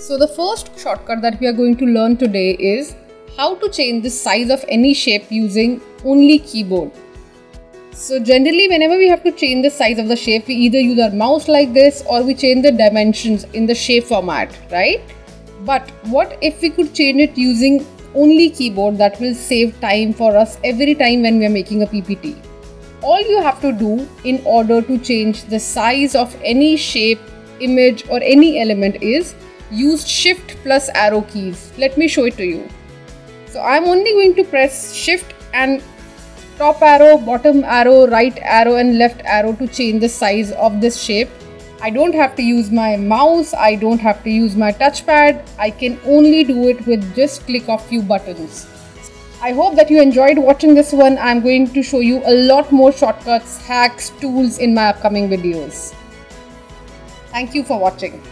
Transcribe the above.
So the first shortcut that we are going to learn today is how to change the size of any shape using only keyboard. So generally whenever we have to change the size of the shape we either use our mouse like this or we change the dimensions in the shape format, right? But what if we could change it using only keyboard that will save time for us every time when we are making a PPT. All you have to do in order to change the size of any shape, image or any element is use shift plus arrow keys. Let me show it to you. So I'm only going to press shift and top arrow, bottom arrow, right arrow and left arrow to change the size of this shape. I don't have to use my mouse, I don't have to use my touchpad, I can only do it with just click of few buttons. I hope that you enjoyed watching this one. I'm going to show you a lot more shortcuts, hacks, tools in my upcoming videos. Thank you for watching.